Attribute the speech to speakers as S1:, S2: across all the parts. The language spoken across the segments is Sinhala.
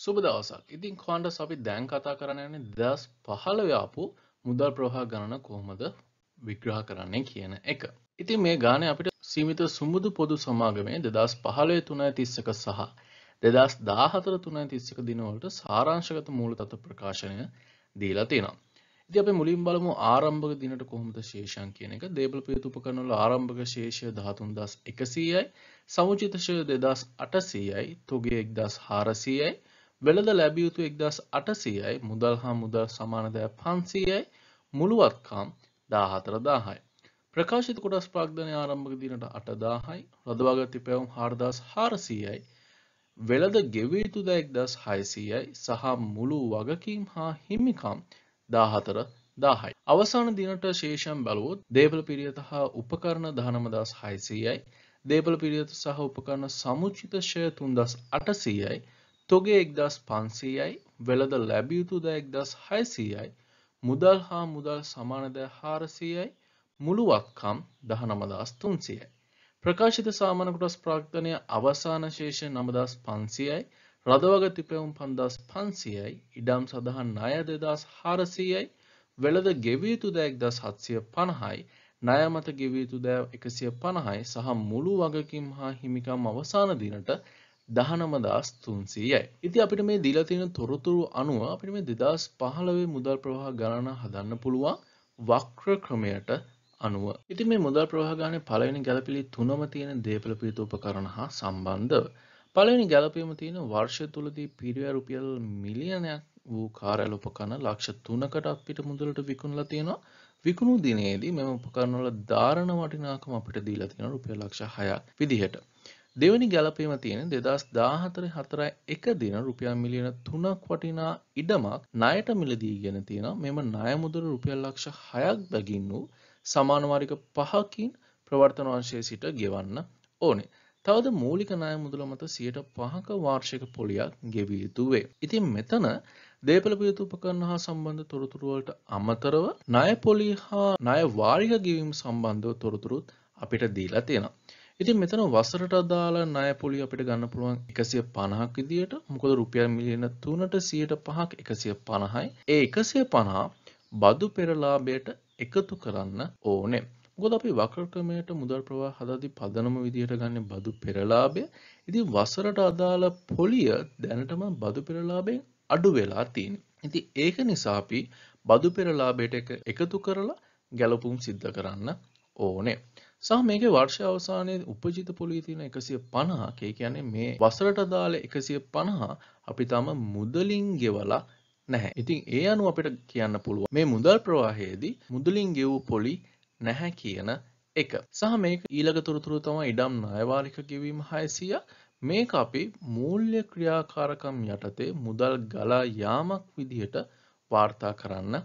S1: සුබ දවසක්. ඉතින් කොන්ඩස් අපි දැන් කතා කරන්න යන්නේ 2015 ආපු මුදල් ප්‍රවාහ ගණන කොහොමද විග්‍රහ කරන්නේ කියන එක. ඉතින් මේ ගානේ අපිට සීමිත සුමුදු පොදු සමාගමේ 2015 3.31 සහ 2014 3.31 දිනවලට සාරාංශගත මූලතත්ත්ව ප්‍රකාශනය දීලා තියෙනවා. ඉතින් අපි මුලින් බලමු ආරම්භක දිනට කොහොමද ශේෂයන් කියන එක. දේපල පියතු උපකරණ වල ආරම්භක ශේෂය 13100යි, සමුචිත ශේෂය 2800යි, තොගේ 1400යි වෙළඳ ලැබිය යුතු එක්දස් අටසීයයි මුදල් හා මුදල් සමානදය පන්සීයයි මුළුවත්කාම් දාහතර දාහයි. ප්‍රකාශිත කොටස් ප්‍රාග්ධනය ආරම්භක දිනට අටදාහයි රදවාගති පැවුම් හාරදස් හාරසීයයි වෙළද ගෙවයුතු ද එක්දස් හයිසීයයි සහ මුළු වගකීම් හා හිමිකම් දාහතර දාහයි. අවසාන දිනට ශේෂම් බැලුවොත් දේපල පිරියත හා උපකරණ දහනමදස් හයිසීයයි දේපල පිරියත සහ උපකරණ සමුචිතශය තුන්දස් අටසීයයි තොගේ එක්දස් පන්සීයයි වෙළද ලැබියුතුද එක්දස් හයිසීයයි මුදල් හා මුදල් සමානදෑ හාරසීයයි මුළුවත්කම් දහනමදස් තුන්සියයි. ප්‍රකාශිත සාමනකොටස් ප්‍රාග්ධනය අවසාන ශේෂ නමදස් පන්සියයි රදවග තිපැවුම් පන්දස් පන්සියයි ඉඩම් සඳහන් අය දෙදස් හාරසීයයි වෙළද ගෙවියුතු දෑක් දස් හත්සිය පණහයි නයමත ගෙවියුතු දෑ එකසිය පණහයි සහ මුළු වගකින් හා හිමිකම් අවසාන දිනට දහනමදස් තුන්සීයයි. ඉති අපිට මේ දීලා තියෙන තොරතුරු අනුව අපිට මේ දෙදස් පහළවේ මුදල් ප්‍රවාහ ගණන හදන්න පුළුවන් වක්‍ර ක්‍රමයට අනුව. ඉති මේ මුදල් ප්‍රවාහ ගානේ පළවෙනි ගැලපිලි තුනම තියෙන දේපල පිරිත උපකරණ හා සම්බන්ධව. පළවෙනි ගැලපීම තියෙන වර්ෂය තුලදී පිරිවැය රුපියල් මිලියනයක් වූ කාර්යාල උපකරණ ලක්ෂ 3කට අපිට මුදලට විකුණලා තියෙනවා. විකුණු දිනේදී මෙම උපකරණ වල ධාරණ වටිනාකම අපිට දීලා තියෙනවා රුපියල් ලක්ෂ 6ක් විදිහට. දෙවැනි ගැලපීම තියෙන දෙදස් දාහතර හතරයි එක දින රුපියල් මිලියන තුනක් වටිනා ඉඩමක් ණයට මිලදීගෙන තියෙන මෙම ණයමුදල රුපියල් ලක්ෂ හයක් බැගින් වූ සමානවාරික පහකින් ප්‍රවර්තන වංශයේ සිට ගෙවන්න ඕනේ. තවද මූලික ණය මුදල මත 105ක වාර්ෂික පොලියක් ගෙවිය යුතු වේ. ඉතින් මෙතන දේපල පියතු උපකරණ හා සම්බන්ධ තොරතුරු වලට අමතරව ණය පොලි හා ණය වාරික ගෙවීම සම්බන්ධව තොරතුරුත් අපිට දීලා තියෙනවා. ඉතින් මෙතන වසරට අදාළ ණය පොලි අපිට ගන්න පුළුවන් 150ක් විදියට. මොකද රුපියල් මිලියන 3ට 105ක් 150යි. ඒ 150 බදු පෙරලාභයට එකතු කරන්න ඕනේ. මොකද අපි වක්‍ර ක්‍රමයට මුදල් ප්‍රවාහ හදද්දී පදනම විදියට ගන්න බදු පෙරලාභය. ඉතින් වසරට අදාළ පොලිය දැනටම බදු පෙරලාභයෙන් අඩු වෙලා තියෙනවා. ඉතින් ඒක නිසා අපි බදු පෙරලාභයට එකතු කරලා ගැලපුම් සිද්ධ කරන්න ඕනේ. සහ මේක වර්ෂ අවසානයේ උපජිත පොලිය තියෙන 150ක් ඒ කියන්නේ මේ වසරට අදාළ 150 අපි තම මුදලින් ගෙවලා නැහැ. ඉතින් ඒ අනුව අපිට කියන්න පුළුවන් මේ මුදල් ප්‍රවාහයේදී මුදලින් ගෙවූ පොලි නැහැ කියන එක. සහ මේක ඊළඟ තොරතුරු තමයි ඉඩම් ණයවාරික ගෙවීම 600ක්. මේක අපි මූල්‍ය ක්‍රියාකාරකම් යටතේ මුදල් ගලා යාමක් විදිහට වාර්තා කරන්න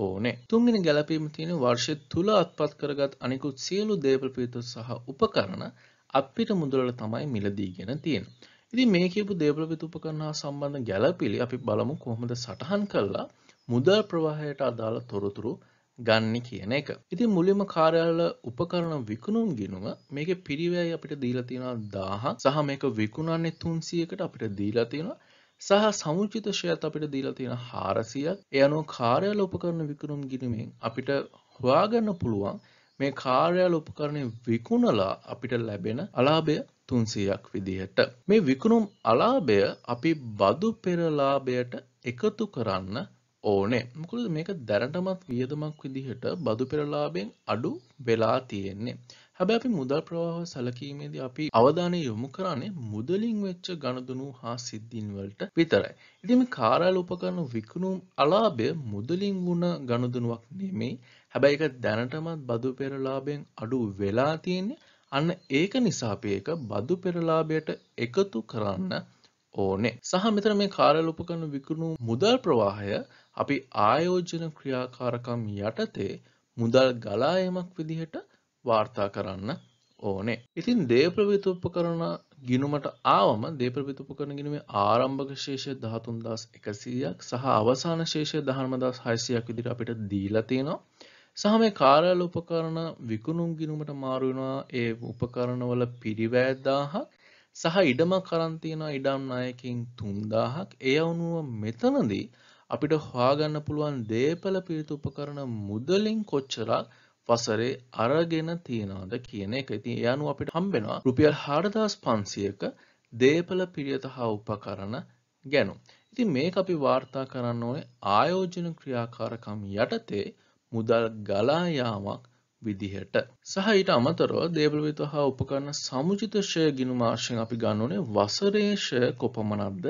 S1: ඕනේ. තුන්වෙනි ගැලපීම තියෙන වර්ෂය තුල අත්පත් කරගත් අනිකුත් සියලු දේපල පිරිත සහ උපකරණ අපිට මුදලට තමයි මිලදීගෙන තියෙන්නේ. ඉතින් මේ කියපු දේපල පිරිත උපකරණ හා සම්බන්ධ ගැලපිලි අපි බලමු කොහොමද සටහන් කරලා මුදල් ප්‍රවාහයට අදාළ තොරතුරු ගන්න කියන එක. ඉතින් මුලින්ම කාර්යාල උපකරණ විකුණුම් ගිණුම මේකේ පිරිවැය අපිට දීලා තියෙනවා 1000 සහ මේක විකුණන්නේ 300කට අපිට දීලා තියෙනවා සහ සමුචිත ෂයත් අපිට දීලා තියෙන 400ක්. ඒ අනුව කාර්යාල උපකරණ විකුණුම් ගිණුමෙන් අපිට හොයාගන්න පුළුවන් මේ කාර්යාල උපකරණය විකුණලා අපිට ලැබෙන අලාභය 300ක් විදිහට. මේ විකුණුම් අලාභය අපි බදු පෙරලාභයට එකතු කරන්න ඕනේ. මොකද මේක දැනටමත් වියදමක් විදිහට බදු පෙරලාභයෙන් අඩු වෙලා තියෙන්නේ. හැබැයි අපි මුදල් ප්‍රවාහ සැලකීමේදී අපි අවධානය යොමු කරන්නේ මුදලින් වෙච්ච ගනුදෙනු හා සිද්ධීන් වලට විතරයි. ඉතින් මේ කාර්යාල උපකරණ විකුණුම් අලාභය මුදලින් වුණ ගනුදෙනුවක් නෙමෙයි. හැබැයි ඒක දැනටමත් බදු පෙරලාභයෙන් අඩු වෙලා තියෙන්නේ. අන්න ඒක නිසා අපි ඒක බදු පෙරලාභයට එකතු කරන්න ඕනේ. සහ මෙතන මේ කාර්යාල උපකරණ විකුණුම් මුදල් ප්‍රවාහය අපි ආයෝජන ක්‍රියාකාරකම් යටතේ මුදල් ගලා යාමක් විදිහට වාර්තා කරන්න ඕනේ. ඉතින් දේප්‍රවිත උපකරණ ගිනුමට ආවම දේප්‍රවිත උපකරණ ගිනුමේ ආරම්භක ශේෂය 13100ක් සහ අවසාන ශේෂය 19600ක් විදිහට අපිට දීලා තියෙනවා. සහ මේ කාර්යාල උපකරණ විකුණුම් ගිනුමට මාරු වෙනවා ඒ උපකරණවල පිරිවැය 1000ක් සහ ඉඩමක් අරන් තියෙනවා ඉඩම් නායකයින් 3000ක් ඒ අනුව මෙතනදී අපිට හොයාගන්න පුළුවන් දේපල පිරිත උපකරණ මුදලින් කොච්චරක් වසරේ අරගෙන තියනවද කියන එක. ඉතින් ඒ අනුව අපිට හම්බෙනවා රුපියල් 4500ක දේපල පිරිත හා උපකරණ ගැනුම්. ඉතින් මේක අපි වාර්තා කරන්න ඕනේ ආයෝජන ක්‍රියාකාරකම් යටතේ මුදල් ගලා යාමක් විදිහට සහ ඊට අමතරව දේපල විත හා උපකරණ සමුචිත ෂය ගිණුම ආශ්‍රයෙන් අපි ගන්න ඕනේ වසරේ ෂය කොපමණක්ද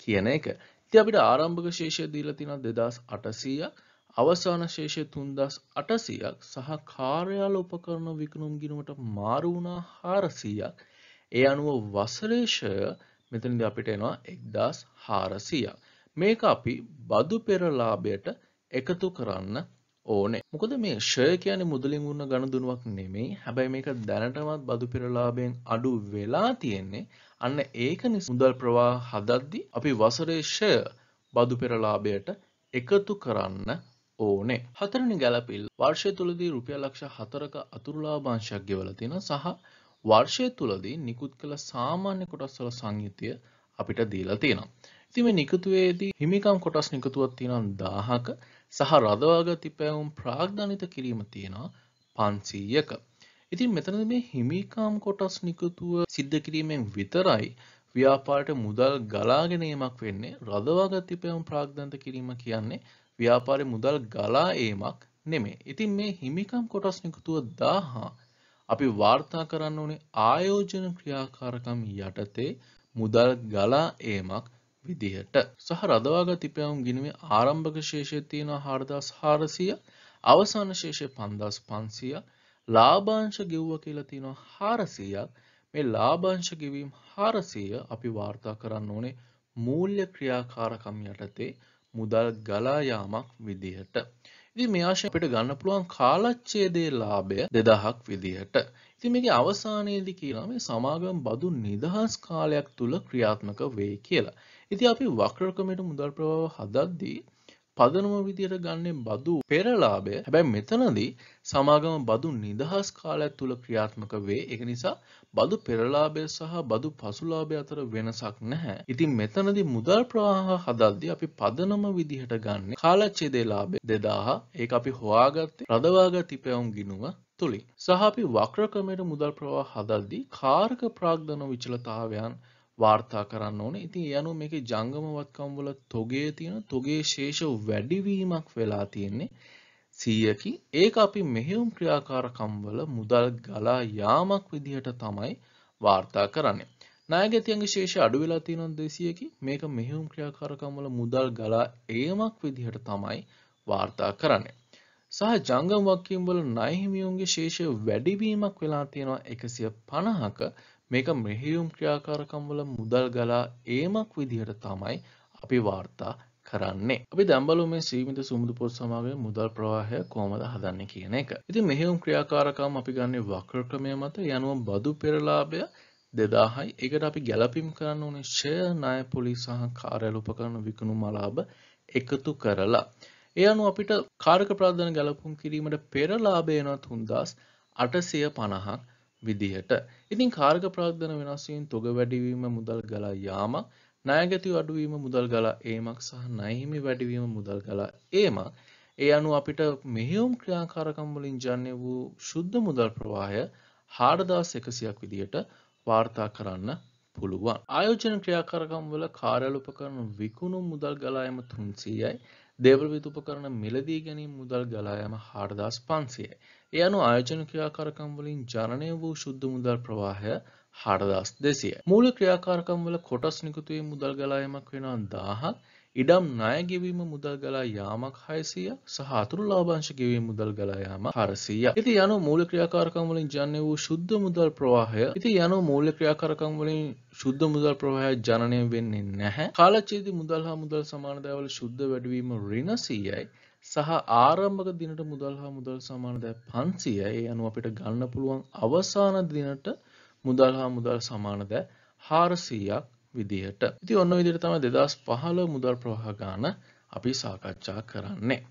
S1: කියන එක. ඉතින් අපිට ආරම්භක ශේෂය දීලා තියෙනවා 2800ක් අවසාන ශේෂය 3800ක් සහ කාර්යාල උපකරණ විකුණුම් ගිණුමට මාරු වුණා 400ක්. ඒ අනුව වසරේ ෂය මෙතනදී අපිට එනවා 1400ක්. මේක අපි බදු පෙර ලාභයට එකතු කරන්න ඕනේ. මොකද මේ ෂය කියන්නේ මුදලින් වුණ ගනුදෙනුවක් නෙමෙයි. හැබැයි මේක දැනටමත් බදු පෙරලාභයෙන් අඩු වෙලා තියෙන්නේ. අන්න ඒක නිසා මුදල් ප්‍රවාහ හදද්දී අපි වසරේ ෂය බදු පෙරලාභයට එකතු කරන්න ඕනේ. හතරවෙනි ගැළපිල්ල වර්ෂය තුලදී රුපියල් ලක්ෂ 4ක අතුරු ලාභාංශයක් ගෙවලා තියෙනවා සහ වර්ෂය තුලදී නිකුත් කළ සාමාන්‍ය කොටස්වල සංයුතිය අපිට දීලා තියෙනවා. ඉතින් මේ නිකුතුවේදී හිමිකම් කොටස් නිකුතුවක් තියෙනවා 1000ක සහ රදවාගත් තිපැවුම් ප්‍රාග්ධනිත කිරීම තියෙනවා 500ක. ඉතින් මෙතනදී මේ හිමිකම් කොටස් නිකුතුව සිද්ධ කිරීමෙන් විතරයි ව්‍යාපාරයට මුදල් ගලාගෙන ඒමක් වෙන්නේ රදවාගත් තිපැවුම් ප්‍රාග්ධනිත කිරීම කියන්නේ ව්‍යාපාරේ මුදල් ගලා ඒමක් නෙමෙයි. ඉතින් මේ හිමිකම් කොටස් නිකුතුව 1000 අපි වාර්තා කරන්න ඕනේ ආයෝජන ක්‍රියාකාරකම් යටතේ මුදල් ගලා ඒමක් විදිහට සහ රදවාගත් තිපැවුම් ගිණුමේ ආරම්භක ශේෂය තියෙනවා 4400 අවසාන ශේෂය 5500 ලාභාංශ ගෙව්වා කියලා තියෙනවා 400ක් මේ ලාභාංශ ගෙවීම් 400 අපි වාර්තා කරන්න ඕනේ මූල්‍ය ක්‍රියාකාරකම් යටතේ මුදල් ගලා යාමක් විදිහට. ඉතින් මේ ආශය අපිට ගන්න පුළුවන් කාලච්ඡේදයේ ලාභය 2000ක් විදිහට. ඉතින් මේකේ අවසානයේදී කියනවා මේ සමාගම් බදු නිදහස් කාලයක් තුල ක්‍රියාත්මක වෙයි කියලා. ඉතින් අපි වක්‍රකමයට මුදල් ප්‍රවාහ හදද්දී පදනම විදියට ගන්නේ බදු පෙරලාභය. හැබැයි මෙතනදී සමාගම බදු නිදහස් කාලයක් තුල ක්‍රියාත්මක වේ. ඒක නිසා බදු පෙරලාභය සහ බදු පසුලාභය අතර වෙනසක් නැහැ. ඉතින් මෙතනදී මුදල් ප්‍රවාහ හදද්දී අපි පදනම විදිහට ගන්නේ කාලච්ඡේදයේ ලාභය 2000. ඒක අපි හොයාගත්තේ රදවාගත් තිපැවුම් ගිණුම තුලින්. සහ අපි වක්‍රකමයට මුදල් ප්‍රවාහ හදද්දී කාරක ප්‍රාග්ධන විචලතාවයන් වාර්තා කරන්න ඕනේ. ඉතින් ඒ අනුව මේකේ ජංගම වත්කම් වල තොගේ තියෙන තොගේ ශේෂ වැඩිවීමක් වෙලා තියෙන්නේ 100කින්. ඒක අපි මෙහෙයුම් ක්‍රියාකාරකම් වල මුදල් ගලා යාමක් විදිහට තමයි වාර්තා කරන්නේ. ණයගැතියන්ගේ ශේෂය අඩු වෙලා තියෙනවා 200කින්. මේක මෙහෙයුම් ක්‍රියාකාරකම් වල මුදල් ගලා ඒමක් විදිහට තමයි වාර්තා කරන්නේ. සහ ජංගම වක්කීම් වල ණය හිමියුන්ගේ ශේෂය වැඩිවීමක් වෙලා තියෙනවා 150ක මේක මෙහෙයුම් ක්‍රියාකාරකම් වල මුදල් ගලා ඒමක් විදිහට තමයි අපි වාර්තා කරන්නේ. අපි දැන් බලමු මේ සීමිත සුමුදු පොත් සමාගමේ මුදල් ප්‍රවාහය කොහොමද හදන්නේ කියන එක. ඉතින් මෙහෙයුම් ක්‍රියාකාරකම් අපි ගන්නේ වක්‍ර ක්‍රමය මත යනුව බදු පෙරලාභය 2000යි. ඒකට අපි ගැලපීම් කරන්න ඕනේ ෂෙයා ණය පොලිස් සහ කාර්යාල උපකරණ විකුණුම් අලාභ එකතු කරලා. ඒ අනුව අපිට කාරක ප්‍රාධාන ගැලපුම් කිරීමට පෙර ලාභය වෙනවා 3850ක් විදිහට. ඉතින් කාර්ක ප්‍රාග්ධන වෙනස්වීම තොග වැඩිවීම මුදල් ගලා යාමක් ණයගැතිව අඩුවීම මුදල් ගලා ඒමක් සහ ණයහිමි වැඩිවීම මුදල් ගලා ඒමක් ඒ අනුව අපිට මෙහෙයුම් ක්‍රියාකාරකම් වලින් ජන්‍ය වූ ශුද්ධ මුදල් ප්‍රවාහය 4100ක් විදිහට වාර්තා කරන්න පුළුවන්. ආයෝජන ක්‍රියාකාරකම් වල කාර්යාල උපකරණ විකුණුම් මුදල් ගලා යාම 300යි. දේවල් විදුලි උපකරණ මිලදී ගැනීම මුදල් ගලා යාම 4500යි. ඒ අනුව ආයෝජන ක්‍රියාකාරකම් වලින් ජනනය වූ ශුද්ධ මුදල් ප්‍රවාහය 4200යි. මූලික ක්‍රියාකාරකම් වල කොටස් නිකුතු වී මුදල් ගලා යාමක් වෙනවා 1000ක්. ඉඩම් ණය ගෙවීම මුදල් ගලා යාමක් 600ක් සහ අතුරු ලාභාංශ ගෙවීම මුදල් ගලා යාමක් 400ක්. ඉතින් යනු මූලික ක්‍රියාකාරකම් වලින් ජනනය වූ ශුද්ධ මුදල් ප්‍රවාහය ඉතින් යනු මූලික ක්‍රියාකාරකම් වලින් ශුද්ධ මුදල් ප්‍රවාහය ජනනය වෙන්නේ නැහැ. කාලච්ඡේදී මුදල් හා මුදල් සමානතාවල ශුද්ධ වැඩිවීම ඍණ 100යි. සහ ආරම්භක දිනට මුදල් හා මුදල් සමාන දැ පන්සියයි ඒ අනු අපිට ගන්න පුළුවන් අවසාන දිනට මුදල් හා මුදල් සමාන දැ හාරසීයක් විදිහට ඉති ඔන්න විදිර තම දෙදස් පහළ මුදල් ප්‍රවාහ ගාන අපි සාකච්ඡා කරන්නේ.